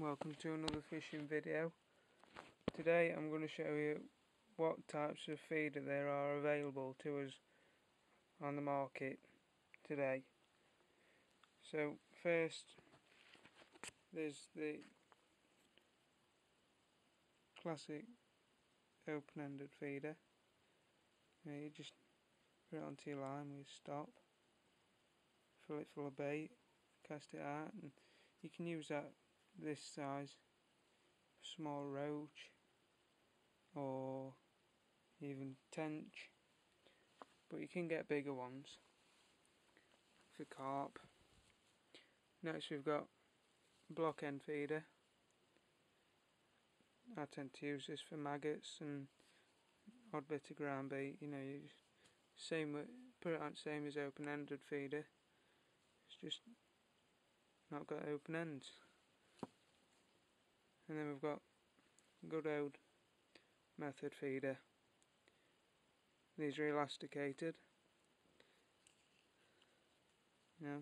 welcome to another fishing video. Today I'm going to show you what types of feeder there are available to us on the market today. So first there's the classic open-ended feeder. You just put it onto your line with stop, fill it full of bait, cast it out and you can use that this size. Small roach or even tench. But you can get bigger ones. For carp. Next we've got block end feeder. I tend to use this for maggots and odd bit of ground bait you know you same put it on same as open ended feeder. It's just not got open ends. And then we've got good old method feeder. These are elasticated. Yeah.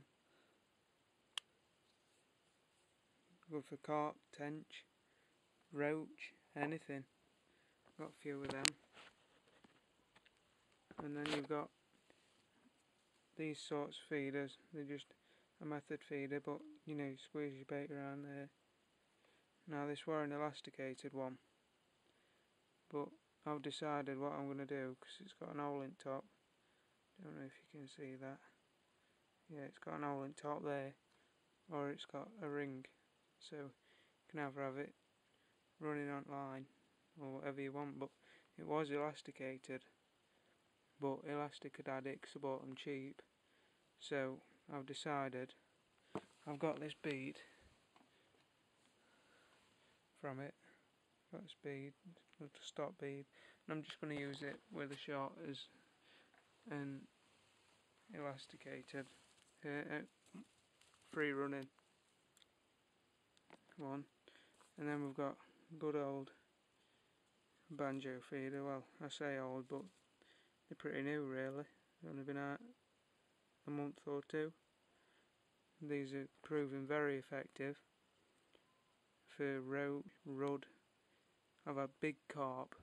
Good for carp, tench, roach, anything. Got a few of them. And then you've got these sorts of feeders. They're just a method feeder but you know you squeeze your bait around there now this were an elasticated one but I've decided what I'm going to do because it's got an hole in top. Don't know if you can see that. Yeah it's got an hole in top there or it's got a ring. So you can either have it running on line or whatever you want but it was elasticated. But elastic I bought them cheap. So I've decided I've got this bead from it. Got bead, little stop bead and I'm just going to use it where the shot is an elasticated uh, free running. One and then we've got good old banjo feeder. Well I say old but they're pretty new really. They've only been out a month or two. These are proving very effective for roach, rod of a big carp.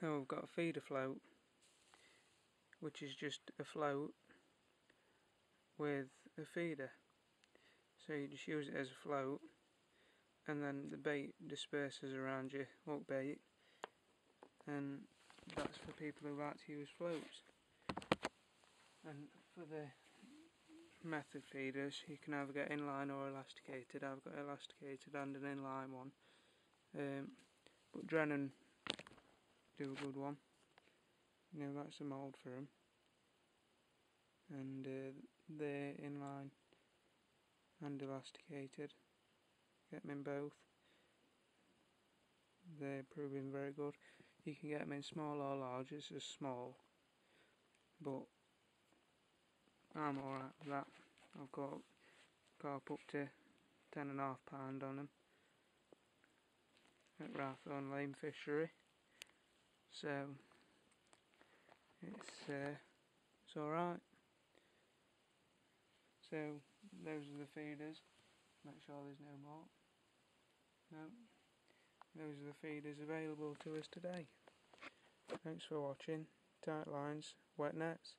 Now we've got a feeder float which is just a float with a feeder. So you just use it as a float and then the bait disperses around your hook bait and that's for people who like to use floats and for the method feeders. You can either get inline or elasticated. I've got elasticated and an inline one. Um, but Drennan do a good one. You know that's a mould for them and uh, they're inline and elasticated. Get them in both. They're proving very good. You can get them in small or large. It's a small. But I'm alright with that. I've got carp up to ten and a half pound on them at Rathorn Lane Fishery. So it's uh, it's alright. So those are the feeders. Make sure there's no more. No. Those are the feeders available to us today. Thanks for watching. Tight lines, wet nets.